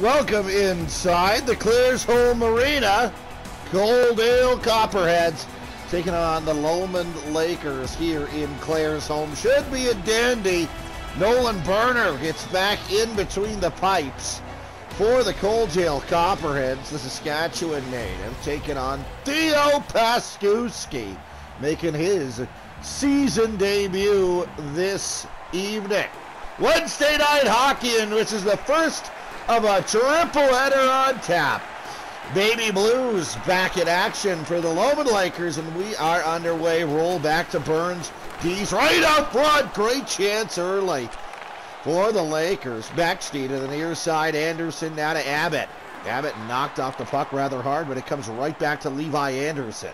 Welcome inside the Claresholm Arena. Coaldale Copperheads taking on the Lomond Lakers here in Claire's Claresholm. Should be a dandy. Nolan Burner gets back in between the pipes for the Coaldale Copperheads, the Saskatchewan native, taking on Theo Paskuski, making his season debut this evening. Wednesday night hockey, and this is the first of a triple header on tap. Baby Blues back in action for the Lomond Lakers, and we are underway. Roll back to Burns. He's right up front. Great chance early for the Lakers. Beckstein to the near side. Anderson now to Abbott. Abbott knocked off the puck rather hard, but it comes right back to Levi Anderson.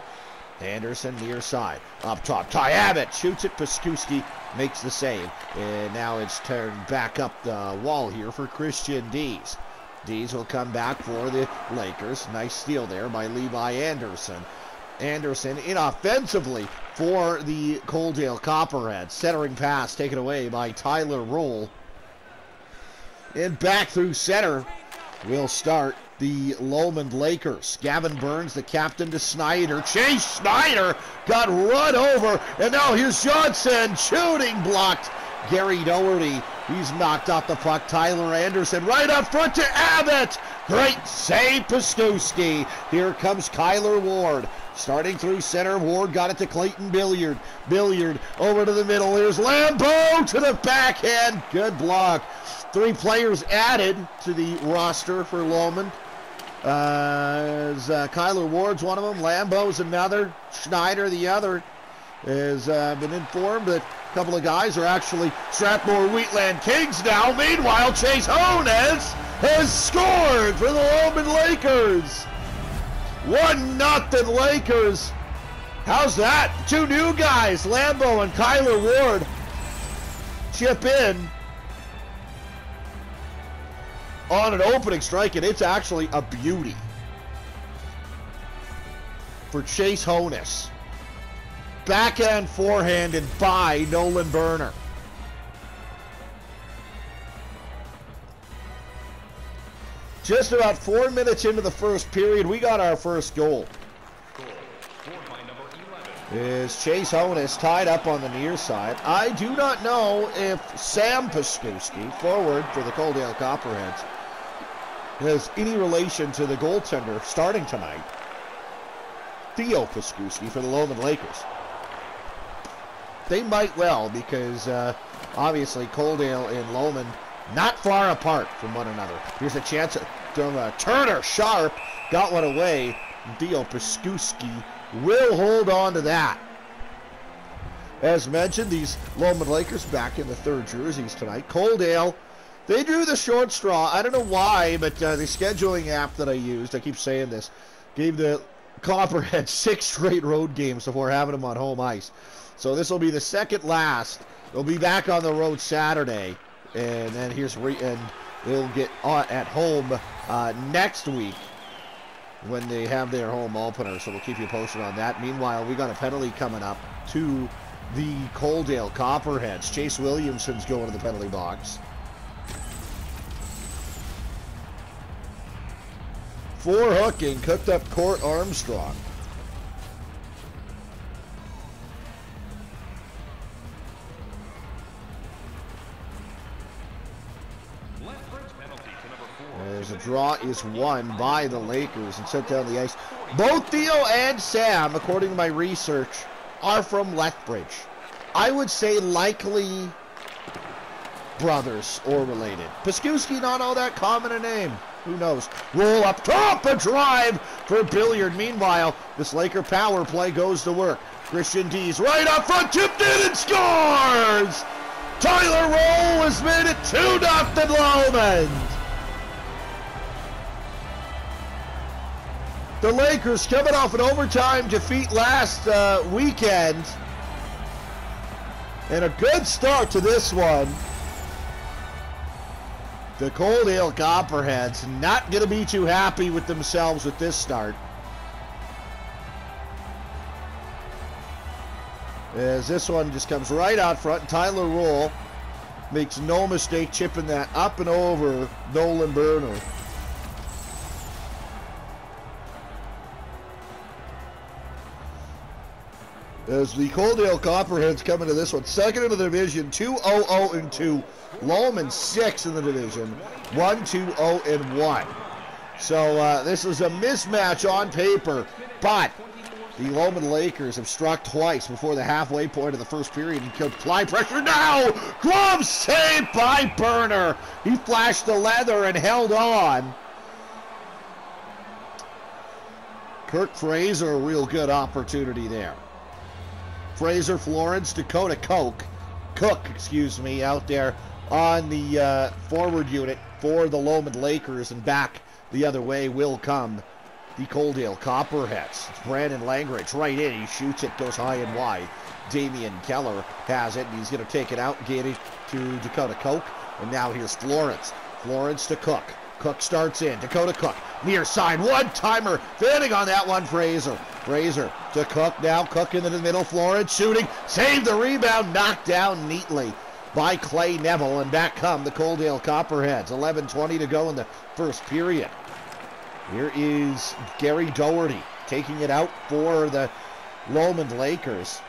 Anderson near side. Up top. Ty Abbott shoots it. Paskuski makes the save. And now it's turned back up the wall here for Christian Dees. Dees will come back for the Lakers. Nice steal there by Levi Anderson. Anderson inoffensively for the Coaldale Copperheads. Centering pass taken away by Tyler Roll. And back through center will start the Lomond Lakers. Gavin Burns, the captain to Snyder. Chase Snyder got run over. And now here's Johnson shooting blocked. Gary Doherty, he's knocked off the puck. Tyler Anderson right up front to Abbott. Great save, Paskuski. Here comes Kyler Ward. Starting through center, Ward got it to Clayton Billiard. Billiard over to the middle. Here's Lambeau to the backhand. Good block. Three players added to the roster for Lomond. As, uh, Kyler Ward's one of them. Lambeau's another. Schneider the other. Has uh, been informed that a couple of guys are actually Strathmore Wheatland Kings now. Meanwhile, Chase Hones has scored for the Lomond Lakers. One nothing Lakers. How's that? Two new guys, Lambeau and Kyler Ward, chip in on an opening strike, and it's actually a beauty for Chase Honus. Backhand forehand, and by Nolan Burner. Just about four minutes into the first period, we got our first goal. Is Chase Honus tied up on the near side. I do not know if Sam Paskuski, forward for the Coaldale Copperheads, has any relation to the goaltender starting tonight, Theo Paskuski for the Lomond Lakers. They might well because uh, obviously Coaldale and Lomond not far apart from one another. Here's a chance from uh, Turner Sharp got one away. Theo Paskuski will hold on to that. As mentioned, these Lomond Lakers back in the third jerseys tonight. Coaldale they drew the short straw. I don't know why, but uh, the scheduling app that I used, I keep saying this, gave the Copperhead six straight road games before having them on home ice. So this will be the second last. They'll be back on the road Saturday, and then here's re- and they'll get at home uh, next week when they have their home opener. So we'll keep you posted on that. Meanwhile, we got a penalty coming up to the Coaldale Copperheads. Chase Williamson's going to the penalty box. For hooking, cooked up Court Armstrong. There's a draw is won by the Lakers and sent down the ice. Both Theo and Sam, according to my research, are from Lethbridge. I would say likely brothers or related. Paskuski, not all that common a name. Who knows? Roll up top, a drive for Billiard. Meanwhile, this Laker power play goes to work. Christian Dees right up front, tipped in and scores! Tyler Roll has made it 2 0 Lomond. The Lakers coming off an overtime defeat last uh, weekend. And a good start to this one. The Coaldale Copperheads not going to be too happy with themselves with this start. As this one just comes right out front. Tyler Roll makes no mistake chipping that up and over Nolan Burner. As the Coaldale Copperheads come into this one. Second in the division, 2-0-0 and 2. Lomond 6 in the division, 1-2-0 and 1. So uh, this is a mismatch on paper, but the Lomond Lakers have struck twice before the halfway point of the first period and could apply pressure now. Glove saved by Burner. He flashed the leather and held on. Kirk Fraser, a real good opportunity there. Fraser, Florence, Dakota Coke, Cook, excuse me, out there on the uh, forward unit for the Lomond Lakers and back the other way will come the Coaldale Copperheads. It's Brandon Langridge right in. He shoots it, goes high and wide. Damian Keller has it, and he's going to take it out, get it to Dakota Coke. And now here's Florence. Florence to Cook. Cook starts in. Dakota Cook, near side, one timer. Fitting on that one, Fraser. Fraser to Cook now. Cook into the middle. Florence shooting. Save the rebound. Knocked down neatly by Clay Neville. And back come the Coaldale Copperheads. 11.20 to go in the first period. Here is Gary Doherty taking it out for the Lomond Lakers.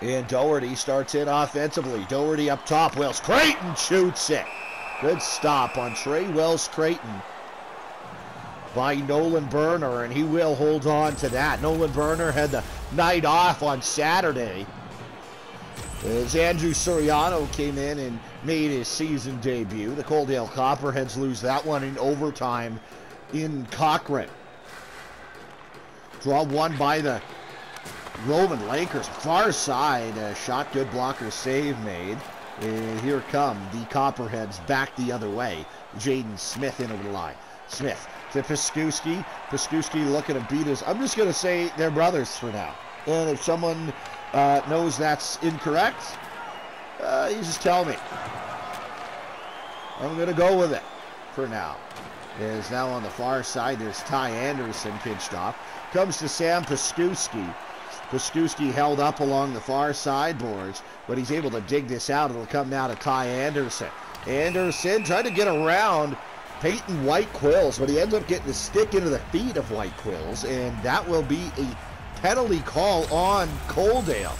And Doherty starts in offensively. Doherty up top. Wells Creighton shoots it. Good stop on Trey Wells Creighton by Nolan Burner, and he will hold on to that. Nolan Burner had the night off on Saturday. As Andrew Soriano came in and made his season debut, the Coaldale Copperheads lose that one in overtime in Cochrane. Draw one by the Lomond Lakers. Far side, uh, shot good blocker save made. And here come the Copperheads back the other way. Jaden Smith in over the line. Smith to Piskuski. Piskuski looking to beat us. I'm just going to say they're brothers for now. And if someone uh, knows that's incorrect, uh, you just tell me. I'm going to go with it for now. Is now on the far side. There's Ty Anderson pitched off. Comes to Sam Piskuski. Piskuski held up along the far side boards, but he's able to dig this out. It'll come now to Ty Anderson. Anderson trying to get around Peyton White Quills, but he ends up getting the stick into the feet of White Quills, and that will be a penalty call on Coaldale.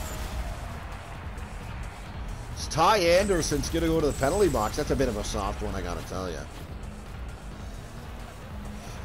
Ty Anderson's going to go to the penalty box. That's a bit of a soft one, I got to tell you.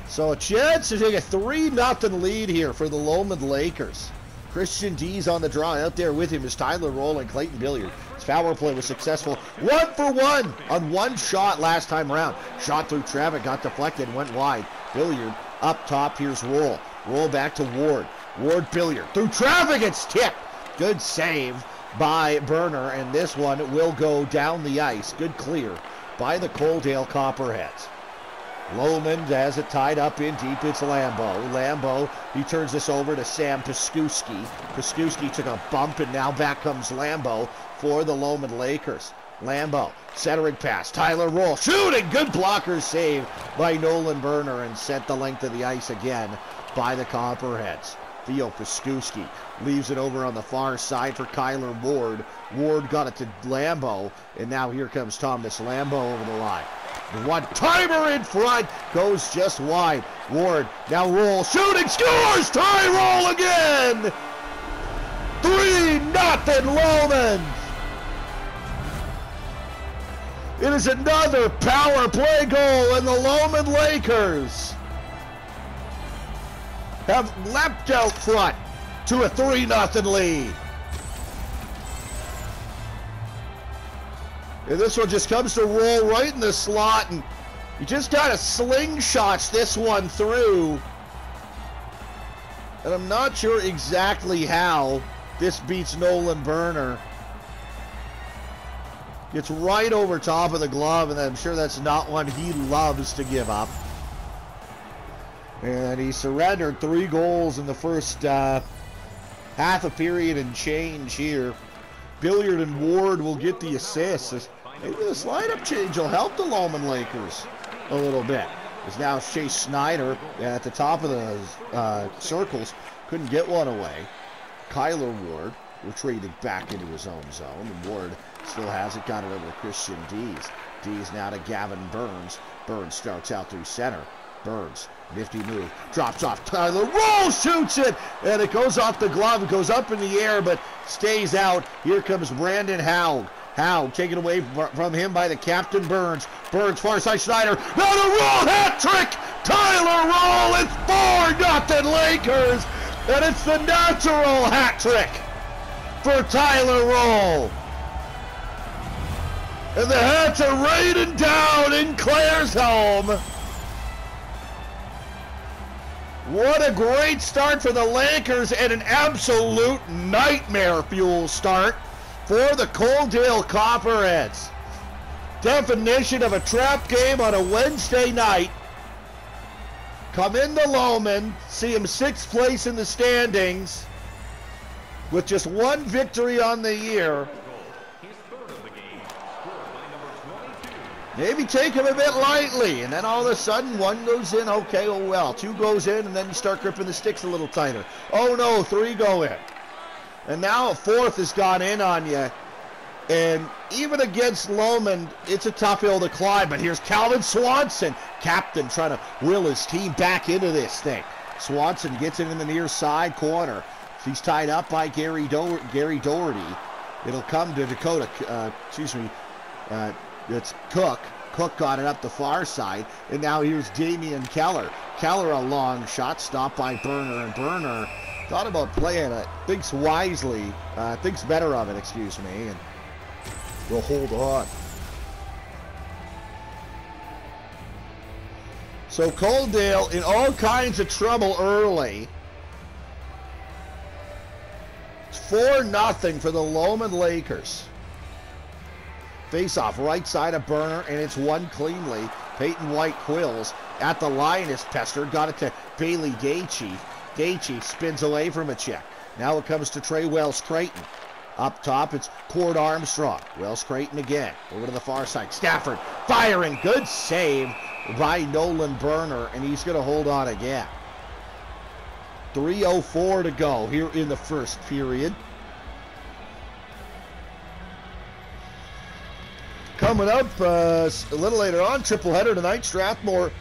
So a chance to take a 3 nothing lead here for the Lomond Lakers. Christian Dees on the draw. Out there with him is Tyler Roll and Clayton Billiard. His power play was successful. One for one on one shot last time around. Shot through traffic, got deflected, went wide. Billiard up top. Here's Roll. Roll back to Ward. Ward Billiard through traffic. It's tipped. Good save by Burner, and this one will go down the ice. Good clear by the Coaldale Copperheads. Lomond has it tied up in deep. It's Lambo. Lambo, he turns this over to Sam Piskuski. Piskuski took a bump, and now back comes Lambo for the Lomond Lakers. Lambo, centering pass. Tyler Roll, shooting. Good blocker save by Nolan Burner and set the length of the ice again by the Copperheads. Theo Piskuski leaves it over on the far side for Kyler Ward. Ward got it to Lambo, and now here comes Thomas Lambo over the line. One timer in front goes just wide. Ward now roll, shooting, scores. Ty roll again. Three nothing Lomond. It is another power play goal, and the Lomond Lakers have leapt out front to a 3 nothing lead. And this one just comes to roll right in the slot, and he just kind of slingshots this one through. And I'm not sure exactly how this beats Nolan Burner. Gets right over top of the glove, and I'm sure that's not one he loves to give up. And he surrendered three goals in the first uh, half a period and change here. Billiard and Ward will get the assists. Maybe this lineup change will help the Lomond Lakers a little bit. As now Chase Snyder at the top of the uh, circles couldn't get one away. Kyler Ward retreated back into his own zone. Ward still has it, got it over to Christian Dees. Dees now to Gavin Burns. Burns starts out through center. Burns, nifty move, drops off. Tyler Roll shoots it, and it goes off the glove. Goes up in the air, but stays out. Here comes Brandon Howe. Howe taken away from him by the captain Burns. Burns far side Schneider. Now the Roll hat trick. Tyler Roll. It's four nothing Lakers, and it's the natural hat trick for Tyler Roll. And the Hats are raining down in Claire's Claresholm. What a great start for the Lakers and an absolute nightmare fuel start for the Coaldale Copperheads. Definition of a trap game on a Wednesday night. Come in the Lomond, see him sixth place in the standings with just one victory on the year. Maybe take him a bit lightly, and then all of a sudden one goes in, okay, oh well. Two goes in, and then you start gripping the sticks a little tighter. Oh no, three go in. And now a fourth has gone in on you. And even against Lomond, it's a tough hill to climb. But here's Calvin Swanson, captain, trying to will his team back into this thing. Swanson gets it in the near side corner. He's tied up by Gary, Do- Gary Doherty. It'll come to Dakota, uh, excuse me, uh, it's Cook. Cook got it up the far side, and now here's Damian Keller. Keller a long shot, stopped by Burner, and Burner thought about playing it, thinks wisely, uh, thinks better of it, excuse me, and will hold on. So Coaldale in all kinds of trouble early. It's 4 nothing for the Lomond Lakers. Face off right side of Burner, and it's won cleanly. Peyton White Quills at the line is pestered. Got it to Bailey Gaethje. Gaethje spins away from a check. Now it comes to Trey Wells Creighton. Up top, it's Cord Armstrong. Wells Creighton again. Over to the far side. Stafford firing. Good save by Nolan Burner, and he's going to hold on again. 3.04 to go here in the first period. Coming up uh, a little later on, triple header tonight. Strathmore,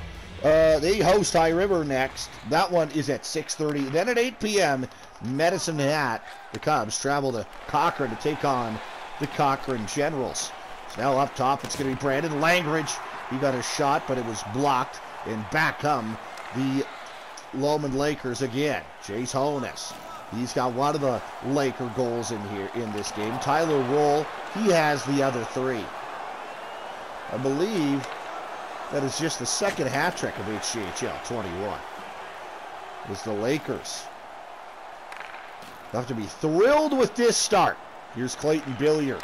uh, they host High River next. That one is at 6:30. Then at 8 p.m., Medicine Hat. The Cubs travel to Cochrane to take on the Cochrane Generals. So now up top, it's going to be Brandon Langridge. He got a shot, but it was blocked. And back come the Lomond Lakers again. Chase Honus. He's got one of the Laker goals in here in this game. Tyler Roll, he has the other three. I believe that is just the second hat trick of HJHL 21. Is the Lakers. They'll have to be thrilled with this start. Here's Clayton Billiard.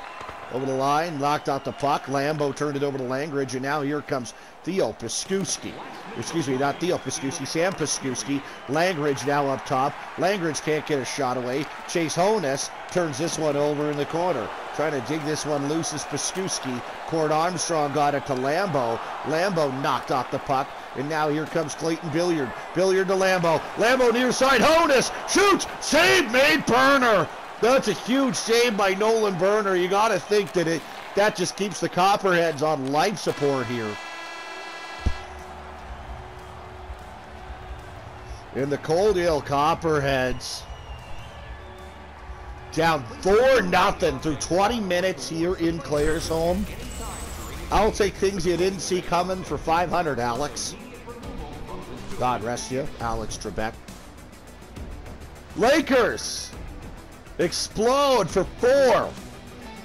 Over the line, knocked out the puck. Lambo turned it over to Langridge, and now here comes Theo Piskuski. Excuse me, not Theo Piskuski, Sam Piskuski. Langridge now up top. Langridge can't get a shot away. Chase Honus turns this one over in the corner. Trying to dig this one loose is Piskuski. Cord Armstrong got it to Lambo. Lambo knocked off the puck. And now here comes Clayton Billiard. Billiard to Lambo. Lambo near side. Honus shoots. Save made Burner. That's a huge save by Nolan Burner. You got to think that it that just keeps the Copperheads on life support here. In the Cold Coaldale Copperheads down 4 nothing through 20 minutes here in Claire's Claresholm. I'll take things you didn't see coming for 500, Alex. God rest you, Alex Trebek. Lakers explode for four,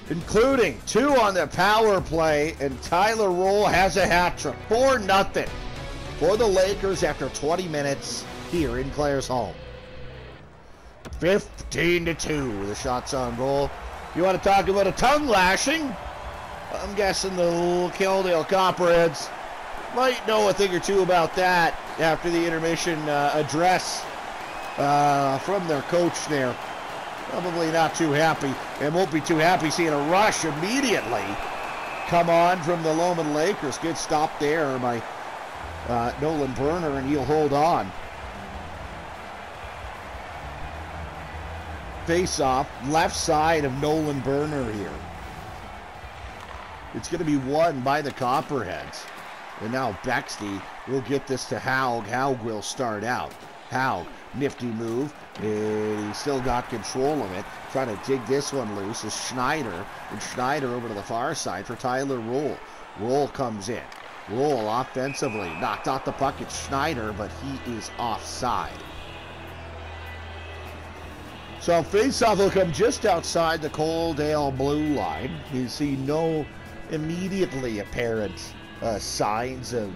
including two on the power play, and Tyler Roll has a hat trick. 4 nothing for the Lakers after 20 minutes here in Claresholm. 15 to 2 the shots on goal. You want to talk about a tongue lashing? I'm guessing the Coaldale Copperheads might know a thing or two about that after the intermission uh, address uh, from their coach there. Probably not too happy and won't be too happy seeing a rush immediately come on from the Lomond Lakers. Good stop there by uh, Nolan Burner, and he'll hold on. Face-off, left side of Nolan Burner here. It's going to be won by the Copperheads. And now Bexty will get this to Haug. Haug will start out. Haug, nifty move. And he still got control of it. Trying to dig this one loose is Schneider. And Schneider over to the far side for Tyler Roll. Roll comes in. Roll offensively. Knocked out the puck. It's Schneider, but he is offside. So faceoff will come just outside the Coaldale blue line. You see no immediately apparent uh, signs of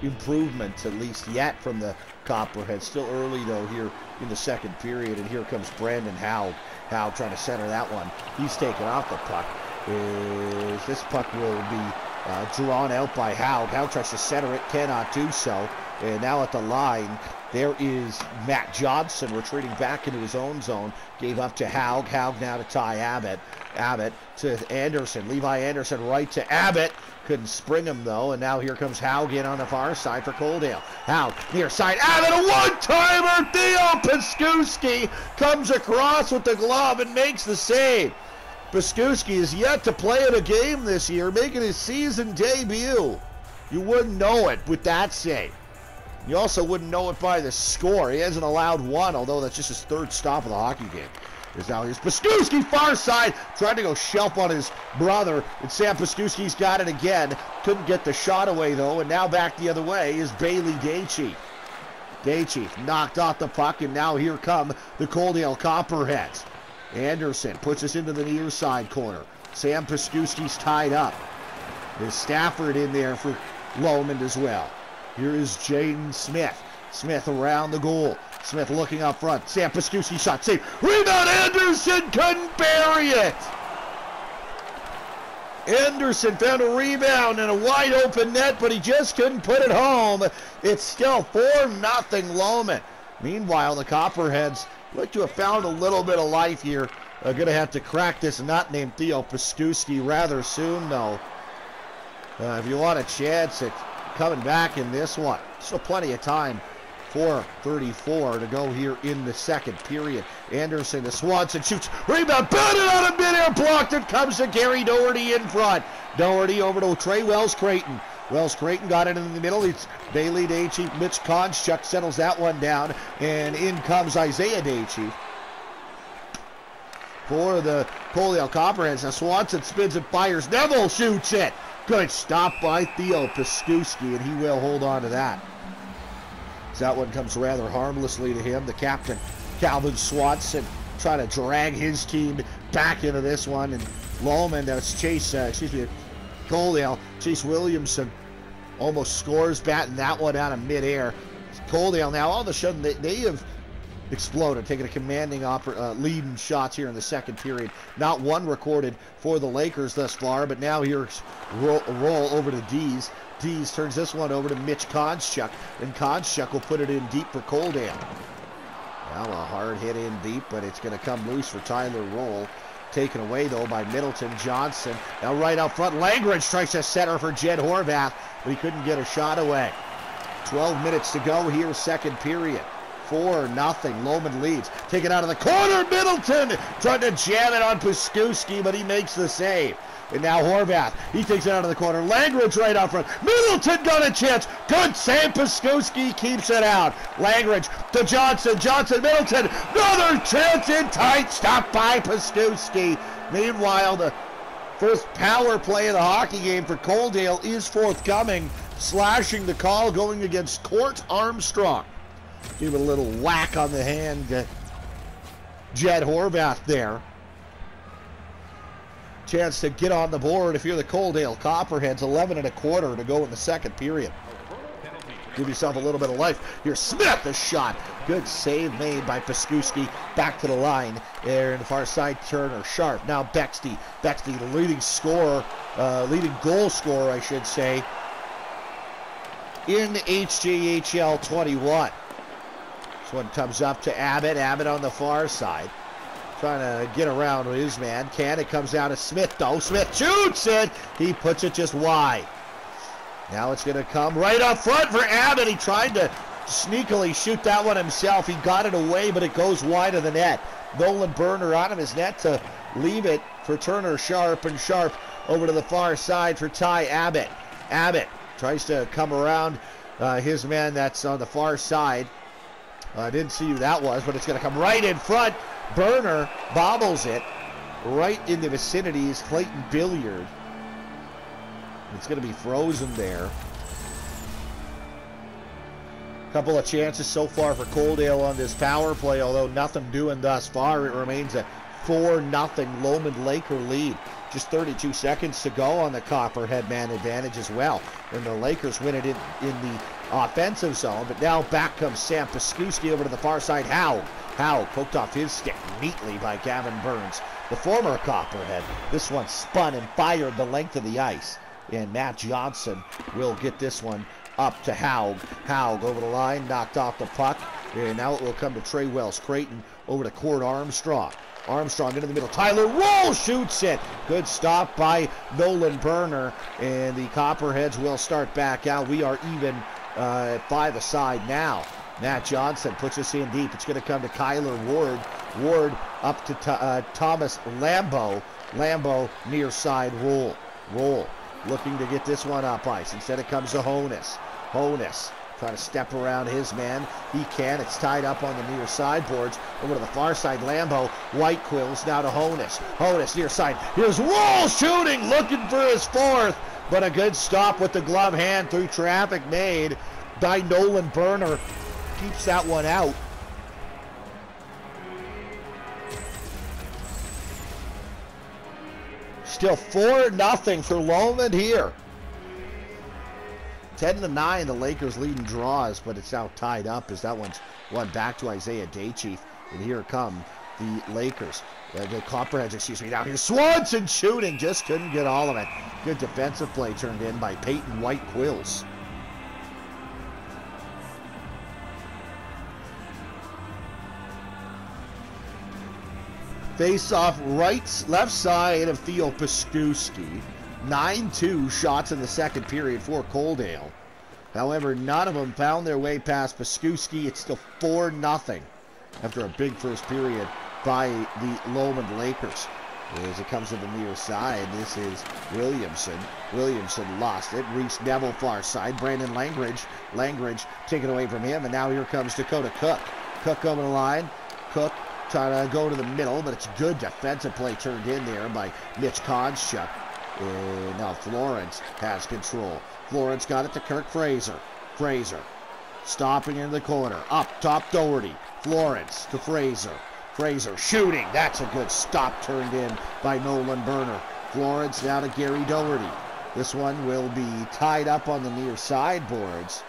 improvement, at least yet, from the Copperhead. Still early, though, here in the second period. And here comes Brandon Howe. Howe trying to center that one. He's taken off the puck. Is this puck will be uh, drawn out by Howe. Howe tries to center it, cannot do so. And now at the line, there is Matt Johnson retreating back into his own zone. Gave up to Haug. Haug now to Ty Abbott. Abbott to Anderson. Levi Anderson right to Abbott. Couldn't spring him though. And now here comes Haug in on the far side for Coaldale. Haug near side. Abbott a one-timer. Theo Paskuski comes across with the glove and makes the save. Paskuski is yet to play in a game this year, making his season debut. You wouldn't know it with that save. You also wouldn't know it by the score. He hasn't allowed one, although that's just his third stop of the hockey game. Is now here's Paskuski far side, trying to go shelf on his brother. And Sam Paskuski's got it again. Couldn't get the shot away though, and now back the other way is Bailey Daychief. Daychief knocked off the puck, and now here come the Coaldale Copperheads. Anderson puts us into the near side corner. Sam Paskuski's tied up. There's Stafford in there for Lomond as well. Here is Jaden Smith. Smith around the goal. Smith looking up front. Sam Paskuski shot save. Rebound Anderson couldn't bury it. Anderson found a rebound in a wide open net, but he just couldn't put it home. It's still 4 nothing Lomond. Meanwhile, the Copperheads look to have found a little bit of life here. They're going to have to crack this nut named Theo Paskuski rather soon, though. Uh, if you want a chance at coming back in this one. So plenty of time. 4.34 to go here in the second period. Anderson to Swanson shoots. Rebound. Batted out of midair. Blocked. It comes to Gary Doherty in front. Doherty over to Trey Wells Creighton. Wells Creighton got it in the middle. It's Bailey Daychief. Mitch Konchuk settles that one down. And in comes Isaiah Daychief. For the Coaldale Copperheads. Now Swanson spins and fires. Neville shoots it. Good stop by Theo Paskuski, and he will hold on to that. So that one comes rather harmlessly to him. The captain, Calvin Swanson, trying to drag his team back into this one. And Lomond, that's Chase, uh, excuse me, Coaldale, Chase Williamson almost scores, batting that one out of midair. Coaldale now, all of a sudden, they, they have exploded, taking a commanding oper- uh, lead in shots here in the second period. Not one recorded for the Lakers thus far, but now here's roll, roll over to Dees. Dees turns this one over to Mitch Konchuk, and Konchuk will put it in deep for Coaldale. Well, a hard hit in deep, but it's going to come loose for Tyler Roll. Taken away, though, by Middleton Johnson. Now right out front, Langridge tries to center for Jed Horvath, but he couldn't get a shot away. 12 minutes to go here, second period. 4 nothing. Lomond leads. Take it out of the corner. Middleton trying to jam it on Paskuski, but he makes the save. And now Horvath. He takes it out of the corner. Langridge right out front. Middleton got a chance. Good Sam Paskuski keeps it out. Langridge to Johnson. Johnson, Middleton. Another chance in tight. Stop by Paskuski. Meanwhile, the first power play of the hockey game for Coaldale is forthcoming. Slashing the call going against Court Armstrong. Give it a little whack on the hand. Uh, Jed Horvath there. Chance to get on the board if you're the Coaldale Copperheads. 11 and a quarter to go in the second period. Give yourself a little bit of life. Here's Smith, a shot. Good save made by Paskuski. Back to the line. There in the far side, Turner Sharp. Now Bexty. Bexty, the leading scorer, uh, leading goal scorer, I should say, in the HJHL 21. One comes up to Abbott. Abbott on the far side. Trying to get around with his man. Can it comes out to Smith though. Smith shoots it. He puts it just wide. Now it's going to come right up front for Abbott. He tried to sneakily shoot that one himself. He got it away, but it goes wide of the net. Nolan Burner out of his net to leave it for Turner Sharp and Sharp over to the far side for Ty Abbott. Abbott Tries to come around uh, his man that's on the far side. I didn't see who that was, but it's going to come right in front. Burner bobbles it right in the vicinity is Clayton Billiard. It's going to be frozen there. Couple of chances so far for Coaldale on this power play, although nothing doing thus far. It remains a 4 0 Lomond Laker lead. Just 32 seconds to go on the Copperhead man advantage as well. And the Lakers win it in, in the offensive zone. But now back comes Sam Paskuski over to the far side. Howe. Howe poked off his stick neatly by Gavin Burns, the former Copperhead. This one spun and fired the length of the ice. And Matt Johnson will get this one up to Haug. Haug over the line, knocked off the puck. And now it will come to Trey Wells Creighton over to Court Armstrong. Armstrong into the middle. Tyler Roll shoots it. Good stop by Nolan Burner. And the Copperheads will start back out. We are even uh, at five aside now. Matt Johnson puts us in deep. It's going to come to Kyler Ward. Ward up to uh, Thomas Lambo. Lambo near side roll. Roll. Looking to get this one up ice. Instead it comes to Honus. Honus Trying to step around his man. He can. It's tied up on the near sideboards. Over to the far side, Lambo. White Quills now to Honus. Honus near side. Here's Wall shooting, looking for his fourth. But a good stop with the glove hand through traffic made by Nolan Burner. Keeps that one out. Still 4 nothing for Lomond here. 10 to 9, the Lakers leading draws, but it's now tied up as that one's one back to Isaiah Daychief. And here come the Lakers. Uh, the Copperheads, excuse me. Now here's Swanson shooting, just couldn't get all of it. Good defensive play turned in by Peyton White Quills. Face off right, left side of Theo Paskuski. 9-2 shots in the second period for Coaldale. However, none of them found their way past Paskuski. It's still 4-0 after a big first period by the Lomond Lakers. As it comes to the near side, this is Williamson. Williamson lost it, reached Neville far side. Brandon Langridge, Langridge taken away from him, and now here comes Dakota Cook. Cook over the line. Cook trying to go to the middle, but it's good defensive play turned in there by Mitch Konchuk. And now Florence has control. Florence got it to Kirk Fraser. Fraser stopping in the corner. Up top Doherty. Florence to Fraser. Fraser shooting. That's a good stop turned in by Nolan Burner. Florence now to Gary Doherty. This one will be tied up on the near sideboards.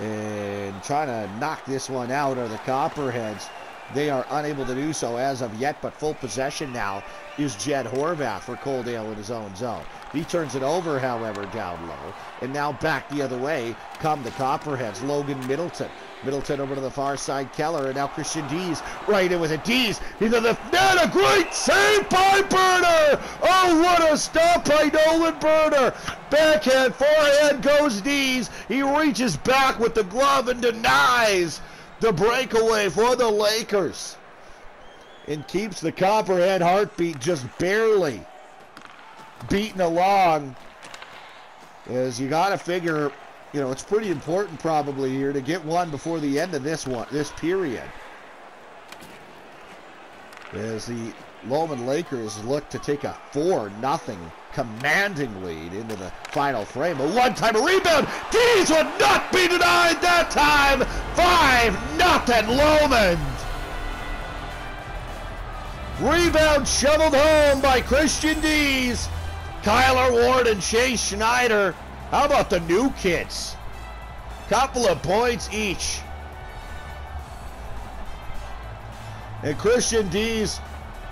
And trying to knock this one out are the Copperheads. They are unable to do so as of yet, but full possession now is Jed Horvath for Coaldale in his own zone. He turns it over, however, down low. And now back the other way come the Copperheads. Logan Middleton. Middleton over to the far side, Keller, and now Christian Dees right in with a Dees. Into the net, a great save by Burner! Oh, what a stop by Nolan Burner! Backhand, forehand goes Dees. He reaches back with the glove and denies the breakaway for the Lakers and keeps the Copperhead heartbeat just barely beating along. As you got to figure, you know, it's pretty important probably here to get one before the end of this one, this period. As the Lomond Lakers look to take a 4 nothing commanding lead into the final frame. A one-time rebound. Dees would not be denied that time. 5 nothing Lomond. Rebound shoveled home by Christian Dees. Kyler Ward and Chase Schneider. How about the new kids? Couple of points each. And Christian Dees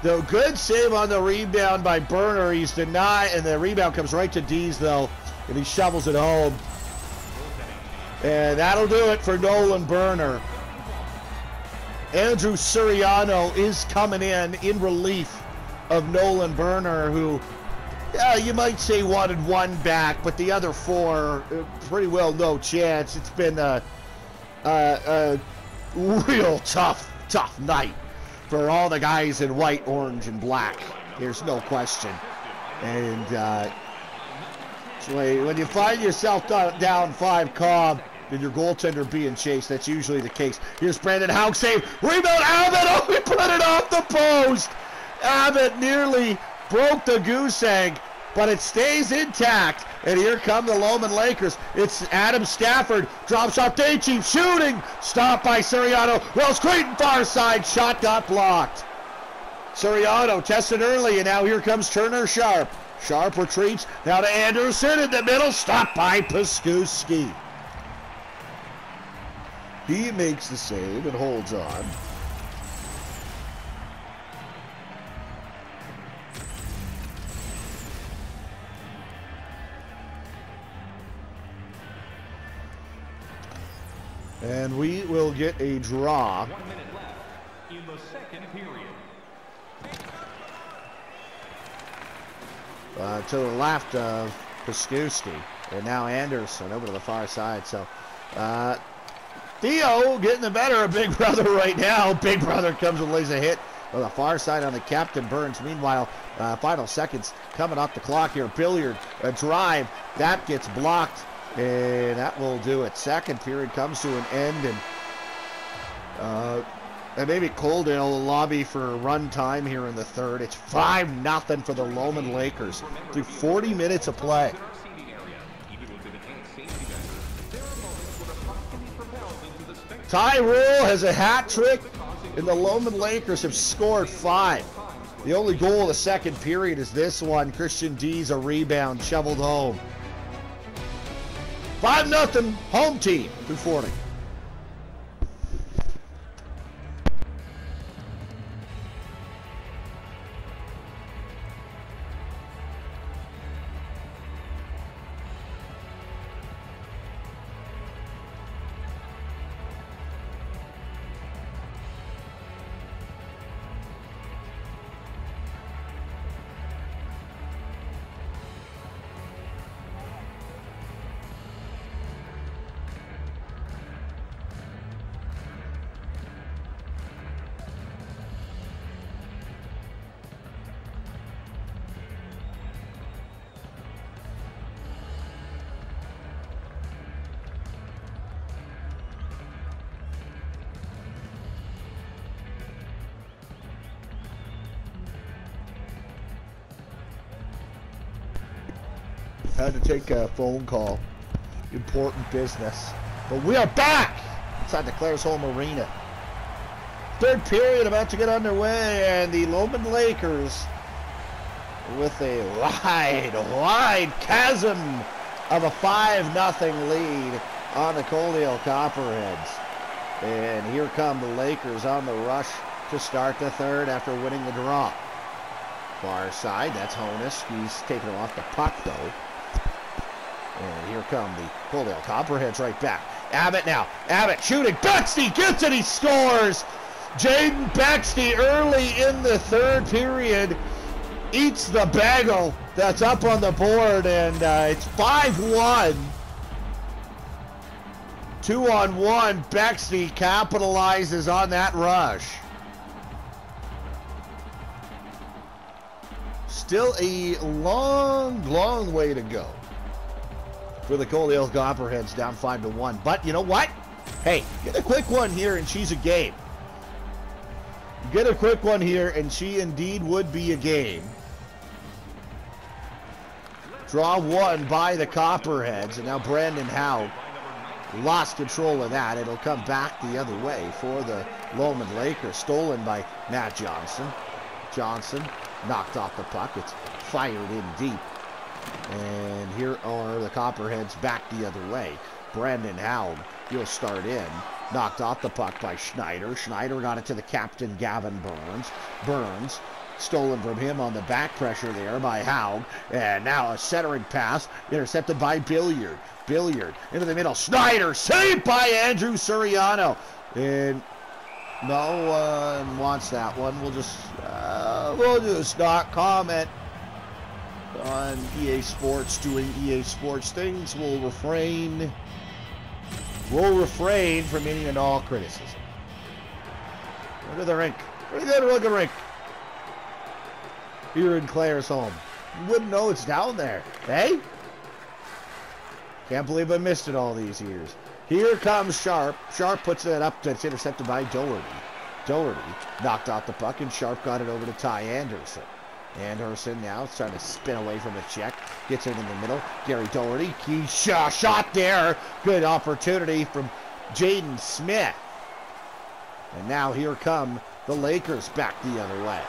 the good save on the rebound by Burner. He's denied, and the rebound comes right to Dees, though, and he shovels it home. And that'll do it for Nolan Burner. Andrew Suriano is coming in in relief of Nolan Burner, who, yeah, you might say wanted one back, but the other four, uh, pretty well no chance. It's been a, a, a real tough, tough night for all the guys in white, orange, and black. There's no question. And uh, when you find yourself down five Cobb and your goaltender being chased, that's usually the case. Here's Brandon Haug save. Rebound Abbott. Oh, he put it off the post. Abbott nearly broke the goose egg, but it stays intact. And here come the Lomond Lakers. It's Adam Stafford. Drops off Daychief. Shooting. Stopped by Suriano. Wells Creighton far side. Shot got blocked. Suriano tested early, and now here comes Turner Sharp. Sharp retreats. Now to Anderson in the middle. Stopped by Paskuski. He makes the save and holds on. And we will get a draw. One minute left in the second period. Uh, to the left of Paskuski. And now Anderson over to the far side. So uh, Theo getting the better of Big Brother right now. Big Brother comes and lays a hit on the far side on the captain Burns. Meanwhile, uh, final seconds coming off the clock here. Billiard, a drive. That gets blocked. And that will do it. Second period comes to an end. And uh, and maybe Coaldale will lobby for run time here in the third. It's 5 nothing for the Lomond Lakers through 40 minutes of play. Ty Rule has a hat trick, and the Lomond Lakers have scored five. The only goal of the second period is this one. Christian Dees a rebound, shoveled home. 5 nothing, home team, 240. Had to take a phone call. Important business. But we are back inside the Claire's Claresholm Arena. Third period about to get underway, and the Lomond Lakers with a wide, wide chasm of a 5 nothing lead on the Coaldale Copperheads. And here come the Lakers on the rush to start the third after winning the draw. Far side, that's Honus. He's taking off the puck, though. Come the Coaldale Copperheads right back. Abbott now. Abbott shooting. Bexley gets it. He scores. Jaden Bexley early in the third period eats the bagel that's up on the board, and uh, it's 5-1. Two on one. Bexley capitalizes on that rush. Still a long, long way to go for the Coaldale Copperheads down 5 to 1. But you know what? Hey, get a quick one here and she's a game. Get a quick one here and she indeed would be a game. Draw one by the Copperheads and now Brandon Howe lost control of that. It'll come back the other way for the Lomond Lakers. Stolen by Matt Johnson. Johnson knocked off the puck. It's fired in deep. And here are the Copperheads back the other way. Brandon Haug, he'll start in. Knocked off the puck by Schneider. Schneider got it to the captain, Gavin Burns. Burns stolen from him on the back pressure there by Haug. And now a centering pass intercepted by Billiard. Billiard into the middle. Schneider saved by Andrew Suriano. And no one wants that one. We'll just uh, we'll just not comment on EA Sports doing EA Sports things. We'll refrain. We'll refrain from any and all criticism. Look at the rink. Pretty good look at rink. Here in Claresholm. You wouldn't know it's down there. Hey? Can't believe I missed it all these years. Here comes Sharp. Sharp puts it up. That's intercepted by Doherty. Doherty knocked out the puck, and Sharp got it over to Ty Anderson. Anderson now trying to spin away from the check. Gets it in the middle. Gary Doherty. Key shot, shot there. Good opportunity from Jaden Smith. And now here come the Lakers back the other way.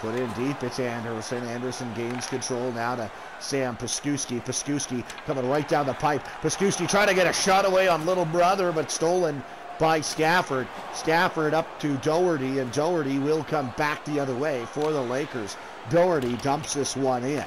Put in deep. It's Anderson. Anderson gains control now to Sam Paskuski. Paskuski coming right down the pipe. Paskuski trying to get a shot away on little brother, but stolen by Stafford. Stafford up to Doherty, and Doherty will come back the other way for the Lakers. Doherty dumps this one in.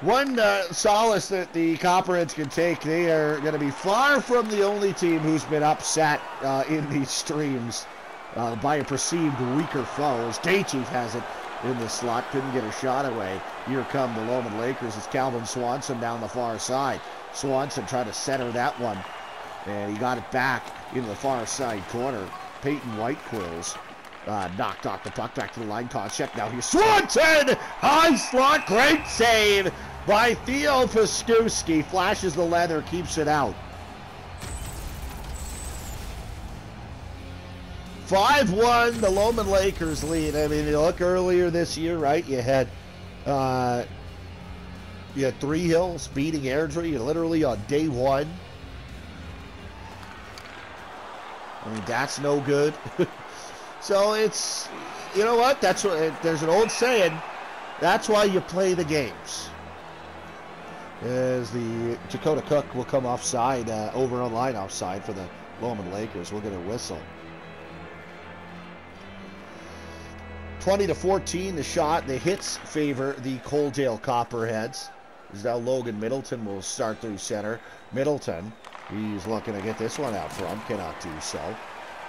One uh, solace that the Copperheads can take, they are going to be far from the only team who's been upset uh, in these streams uh, by a perceived weaker foe. As Day Chief has it in the slot, couldn't get a shot away. Here come the Lomond Lakers. It's Calvin Swanson down the far side. Swanson tried to center that one, and he got it back into the far side corner. Peyton Whitequills uh, knocked off the puck back to the line. Todd check now. Here's Swanson! High slot, great save by Theo Paskuski. Flashes the leather, keeps it out. 5-1, the Lomond Lakers lead. I mean, you look earlier this year, right? You had uh, you had Three Hills beating Airdrie literally on day one. I mean, that's no good. so it's, you know what? That's what, there's an old saying. That's why you play the games. As the Dakota Cook will come offside, uh, over on line offside for the Lomond Lakers. We'll get a whistle. 20 to 14, the shot. The hits favor the Coaldale Copperheads. Is now Logan Middleton will start through center. Middleton, he's looking to get this one out front, cannot do so.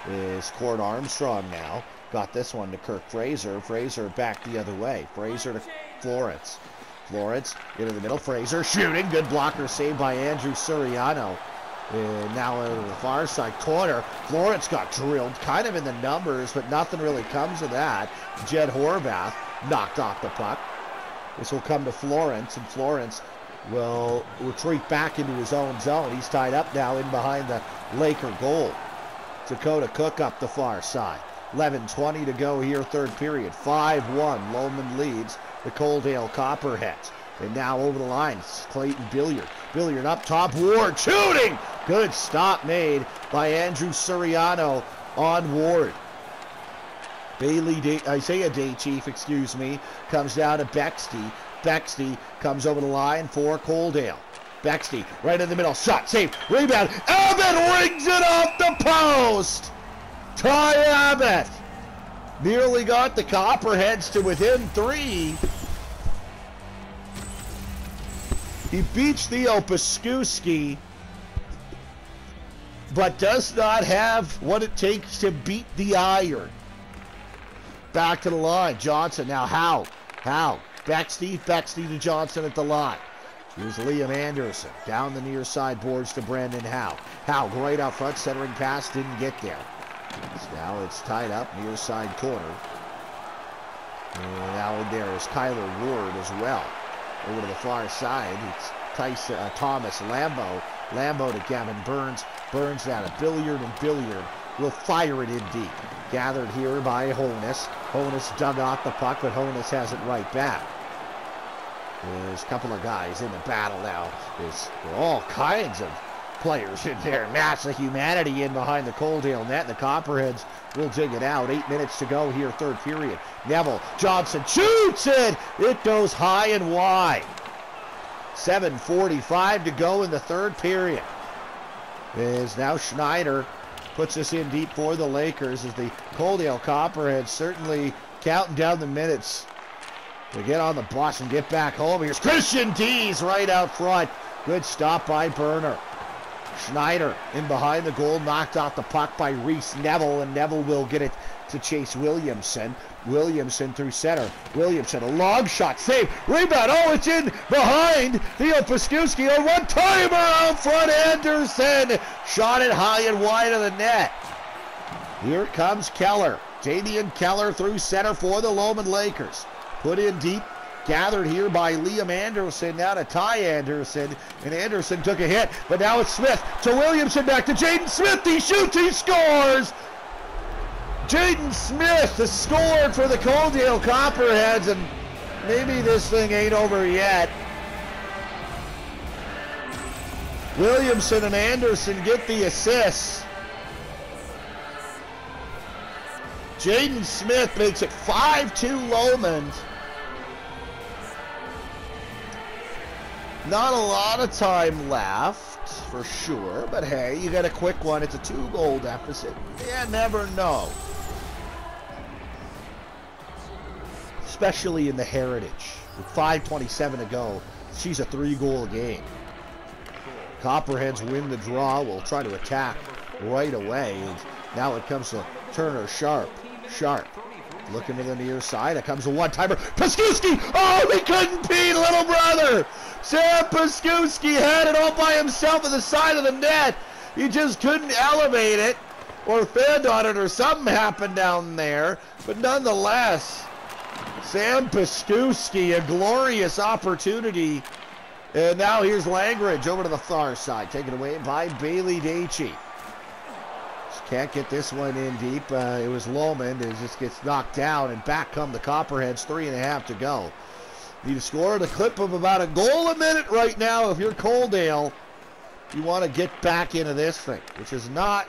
Is Court Armstrong now. Got this one to Kirk Fraser. Fraser back the other way. Fraser to Florence. Florence into the middle. Fraser shooting. Good blocker saved by Andrew Suriano. And now over the far side corner. Florence got drilled kind of in the numbers, but nothing really comes of that. Jed Horvath knocked off the puck. This will come to Florence, and Florence will retreat back into his own zone. He's tied up now in behind the Laker goal. Dakota Cook up the far side. 11.20 to go here, third period. 5-1, Lomond leads the Coaldale Copperheads. And now over the line, Clayton Billiard. Billiard up top, Ward shooting! Good stop made by Andrew Suriano on Ward. Bailey, Day, Isaiah Day Chief, excuse me, comes down to Bexty. Bexty comes over the line for Coaldale. Bexty, right in the middle, shot, save, rebound. Abbott rings it off the post! Ty Abbott nearly got the Copperheads to within three. He beats Theo Paskuski, but does not have what it takes to beat the iron. Back to the line. Johnson now. How? How? Bexty. Bexty to Johnson at the line. Here's Liam Anderson. Down the near side boards to Brandon Howe. Howe right out front. Centering pass. Didn't get there. So Now it's tied up near side corner. And now there is Kyler Ward as well. Over to the far side. It's Tyson, uh, Thomas Lambo. Lambo to Gavin Burns. Burns down to Billiard and Billiard will fire it in deep. Gathered here by Honus. Honus dug out the puck, but Honus has it right back. There's a couple of guys in the battle now. There's all kinds of players in there. Mass of humanity in behind the Coaldale net. The Copperheads will dig it out. Eight minutes to go here, third period. Neville Johnson shoots it. It goes high and wide. 7.45 to go in the third period. Is now Schneider puts us in deep for the Lakers as the Coaldale Copperheads certainly counting down the minutes to get on the bus and get back home. Here's Christian Dees right out front. Good stop by Burner. Schneider in behind the goal, knocked out the puck by Reese Neville, and Neville will get it to Chase Williamson. Williamson through center. Williamson, a long shot, save, rebound. Oh, it's in behind Theo Paskuski. A one timer out front. Anderson shot it high and wide of the net. Here comes Keller. Damian Keller through center for the Lomond Lakers. Put in deep gathered here by Liam Anderson. Now to Ty Anderson. And Anderson took a hit. But now it's Smith to Williamson. Back to Jaden Smith. He shoots. He scores. Jaden Smith has scored for the Coaldale Copperheads. And maybe this thing ain't over yet. Williamson and Anderson get the assists. Jaden Smith makes it 5-2 Lomond. Not a lot of time left, for sure, but hey, you got a quick one. It's a two-goal deficit. You never know. Especially in the Heritage. With 5.27 to go, she's a three-goal game. Copperheads win the draw. We'll try to attack right away. And now it comes to Turner Sharp. Sharp. Looking to the near side. It comes a one-timer. Paskuski! Oh, they couldn't beat little brother! Sam Paskuski had it all by himself at the side of the net. He just couldn't elevate it or fend on it or something happened down there. But nonetheless, Sam Paskuski, a glorious opportunity. And now here's Langridge over to the far side, taken away by Bailey Dacey. Can't get this one in deep. Uh, it was Lomond as just gets knocked down, and back come the Copperheads. Three and a half to go. Need to score at a clip of about a goal a minute right now. If you're Coaldale, you want to get back into this thing, which is not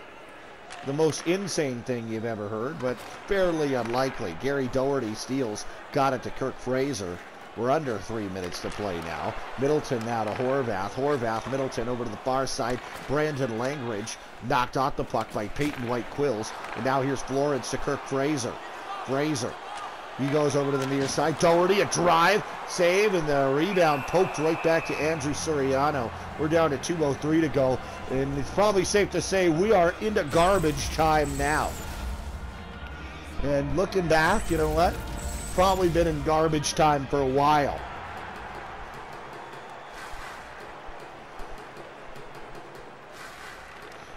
the most insane thing you've ever heard, but fairly unlikely. Gary Doherty steals, got it to Kirk Fraser. We're under three minutes to play now. Middleton now to Horvath. Horvath, Middleton over to the far side. Brandon Langridge knocked off the puck by Peyton White Quills. And now here's Florence to Kirk Fraser. Fraser. He goes over to the near side. Doherty, a drive, save, and the rebound poked right back to Andrew Suriano. We're down to 2.03 to go, and it's probably safe to say we are into garbage time now. And looking back, you know what? Probably been in garbage time for a while.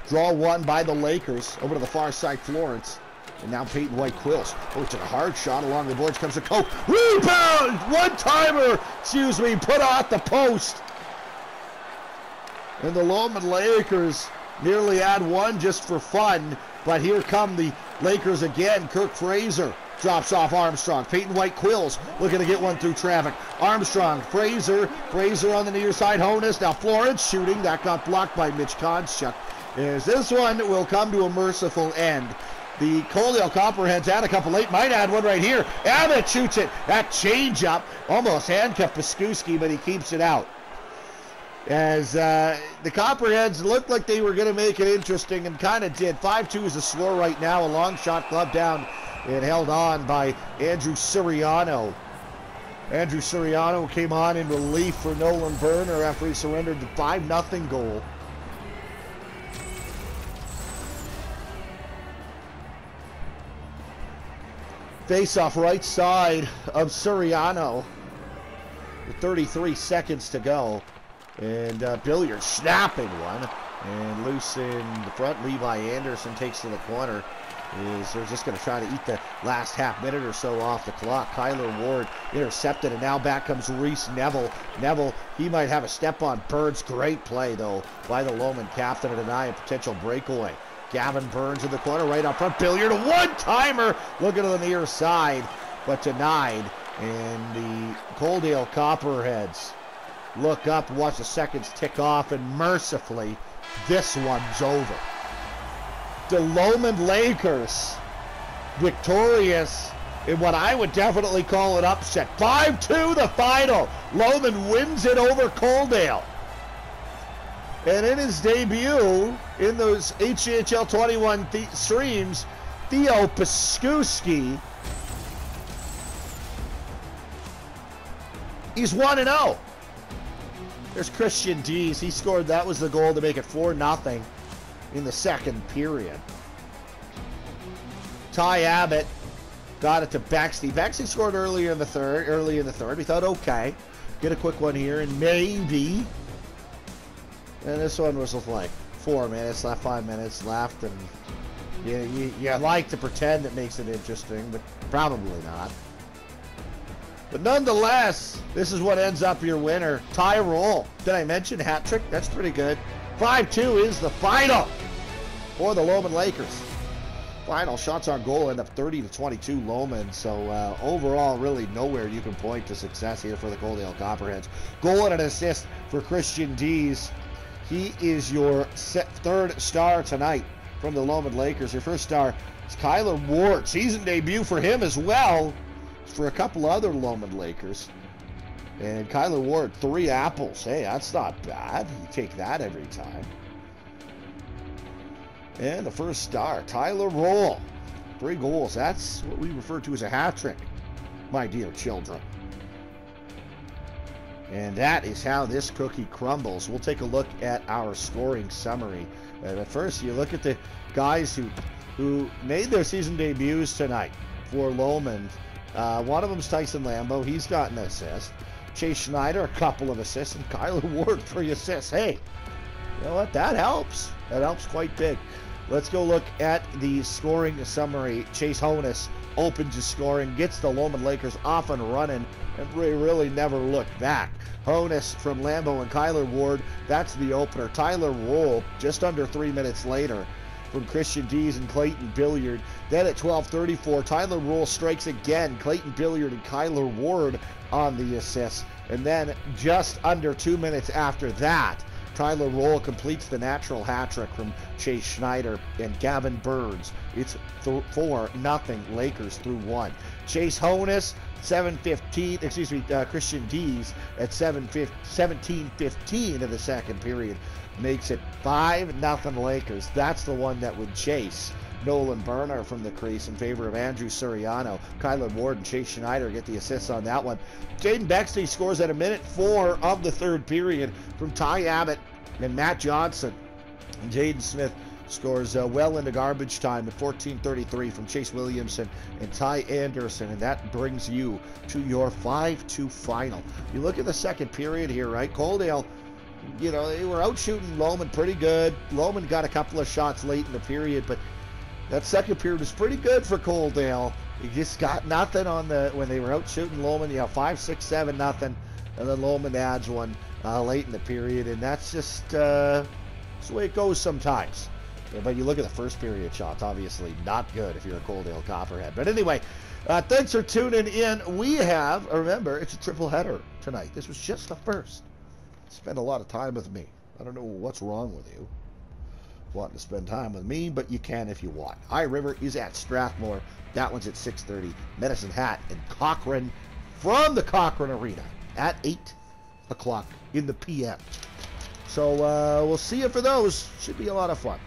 Draw one by the Lakers. Over to the far side, Florence. And now Peyton White Quills. Oh, it's a hard shot along the boards. Comes a Cope. Rebound! One timer! Excuse me, put off the post. And the Lomond Lakers nearly add one just for fun. But here come the Lakers again. Kirk Fraser drops off Armstrong. Peyton White Quills looking to get one through traffic. Armstrong, Fraser, Fraser on the near side. Honus. Now Florence shooting. That got blocked by Mitch Konchuk. As this one will come to a merciful end. The Coaldale Copperheads had a couple late. Might add one right here. Abbott shoots it. That changeup almost handcuffed Paskuski, but he keeps it out. As uh, the Copperheads looked like they were going to make it interesting and kind of did. 5-2 is the score right now. A long shot glove down and held on by Andrew Suriano. Andrew Suriano came on in relief for Nolan Burner after he surrendered the 5-0 goal. Face off right side of Suriano with 33 seconds to go. And uh, Billiard snapping one. And loose in the front. Levi Anderson takes to the corner. Is they're just going to try to eat the last half minute or so off the clock. Kyler Ward intercepted, and now back comes Reese Neville. Neville, he might have a step on Birds. Great play, though, by the Lomond captain to deny a potential breakaway. Gavin Burns in the corner, right up front. Billiard, a one-timer. Looking to the near side, but denied. And the Coaldale Copperheads look up, watch the seconds tick off, and mercifully, this one's over. The Lomond Lakers victorious in what I would definitely call an upset. 5-2 the final. Lomond wins it over Coaldale. And in his debut in those HCHL 21 th- streams, Theo Paskuski, he's 1 0. There's Christian Dees. He scored, that was the goal to make it 4 0 in the second period. Ty Abbott got it to Baxley. Baxley scored earlier in the third. Early in the third, we thought, okay, get a quick one here, and maybe. And this one was like four minutes left, five minutes left, and you, you, you like to pretend it makes it interesting, but probably not. But nonetheless, this is what ends up your winner. Tie roll. Did I mention hat trick? That's pretty good. 5-2 is the final for the Lomond Lakers. Final shots on goal end up 30 to 22 Lomond. So uh, overall, really nowhere you can point to success here for the Coaldale Copperheads. Goal and an assist for Christian Dees. He is your third star tonight from the Lomond Lakers. Your first star is Kyler Ward. Season debut for him as well for a couple other Lomond Lakers. And Kyler Ward, three apples. Hey, that's not bad. You take that every time. And the first star, Tyler Roll. Three goals. That's what we refer to as a hat trick, my dear children. And that is how this cookie crumbles. We'll take a look at our scoring summary. Uh, but first, you look at the guys who who made their season debuts tonight for Lomond. Uh, one of them's Tyson Lambo. He's got an assist. Chase Schneider, a couple of assists. And Kyler Ward, three assists. Hey, you know what? That helps. That helps quite big. Let's go look at the scoring summary. Chase Honus opens his scoring, gets the Lomond Lakers off and running, and they really never looked back. Honus from Lambo and Kyler Ward, that's the opener. Tyler Roll, just under three minutes later, from Christian Dees and Clayton Billiard. Then at 12:34, Tyler Roll strikes again. Clayton Billiard and Kyler Ward on the assist. And then just under two minutes after that, Tyler Roll completes the natural hat trick from Chase Schneider and Gavin Burns. It's th- 4 nothing Lakers through one. Chase Honus, 7:15. Excuse me, uh, Christian Dees at 7 17:15 of the second period makes it 5 nothing Lakers. That's the one that would chase. Nolan Berner from the crease in favor of Andrew Suriano. Kyler Ward and Chase Schneider get the assists on that one. Jaden Bexley scores at a minute four of the third period from Ty Abbott and Matt Johnson. Jaden Smith scores uh, well into garbage time at 14:33 from Chase Williamson and Ty Anderson, and that brings you to your 5-2 final. You look at the second period here, right? Coaldale, you know, they were out shooting Lomond pretty good. Lomond got a couple of shots late in the period, but that second period was pretty good for Coaldale. He just got nothing on the when they were out shooting Lomond. You know, five, six, seven, nothing, and then Lomond adds one uh, late in the period, and that's just uh, that's the way it goes sometimes. But you look at the first period shots, obviously not good if you're a Coaldale Copperhead. But anyway, uh, thanks for tuning in. We have remember it's a triple header tonight. This was just the first. Spend a lot of time with me. I don't know what's wrong with you wanting to spend time with me, but you can if you want. High River is at Strathmore. That one's at 6.30. Medicine Hat and Cochrane from the Cochrane Arena at 8 o'clock in the p.m. So uh, we'll see you for those. Should be a lot of fun.